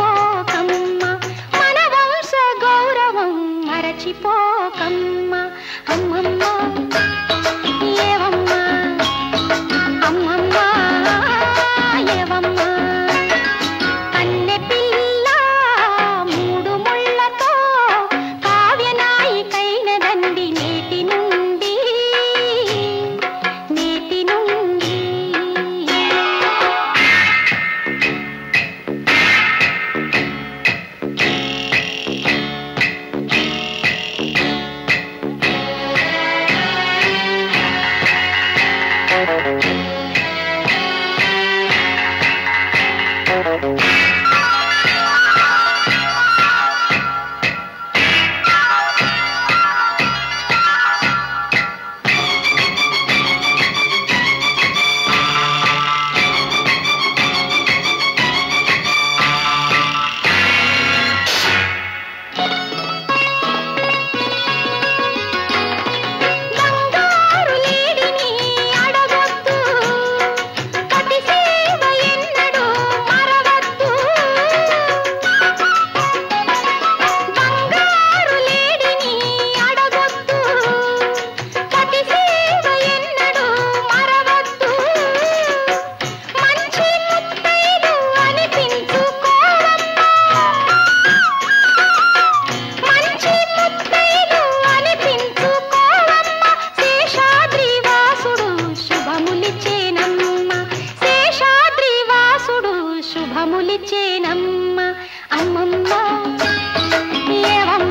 का ధర్మములిచ్చేనమ్మ అమ్మమ్మ ఏమమ్మ